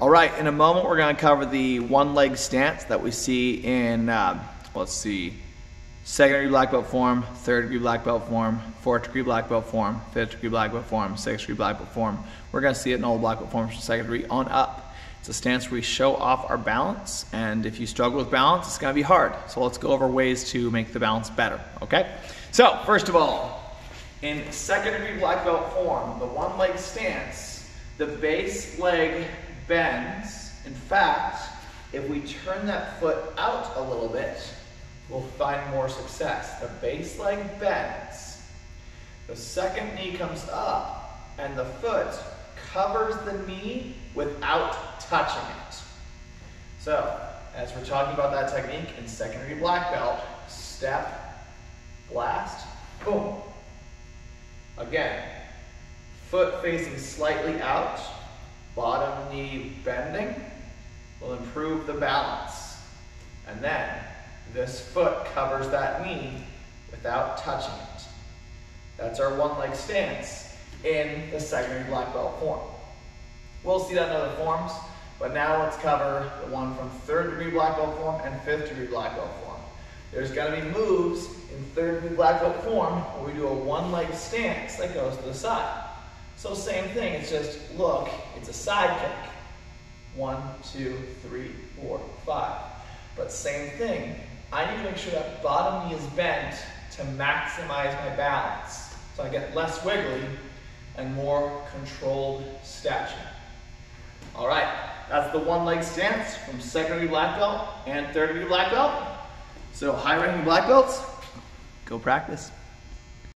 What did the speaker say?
All right, in a moment, we're going to cover the one leg stance that we see in, uh, let's see, second degree black belt form, third degree black belt form, fourth degree black belt form, fifth degree black belt form, sixth degree black belt form. We're going to see it in all black belt forms from second degree on up. It's a stance where we show off our balance, and if you struggle with balance, it's going to be hard. So let's go over ways to make the balance better, okay? So, first of all, in second degree black belt form, the one leg stance, the base leg bends. In fact, if we turn that foot out a little bit, we'll find more success. The base leg bends. The second knee comes up, and the foot covers the knee without touching it. So, as we're talking about that technique in secondary black belt, step, blast, boom. Again, foot facing slightly out, bottom knee bending will improve the balance. And then this foot covers that knee without touching it. That's our one leg stance in the secondary black belt form. We'll see that in other forms, but now let's cover the one from third degree black belt form and fifth degree black belt form. There's gonna be moves in third degree black belt form where we do a one leg stance that goes to the side. So same thing, it's just, look, it's a side kick. One, two, three, four, five. But same thing, I need to make sure that bottom knee is bent to maximize my balance. So I get less wiggly and more controlled stretching. All right, that's the one leg stance from second degree black belt and third degree black belt. So high ranking black belts, go practice.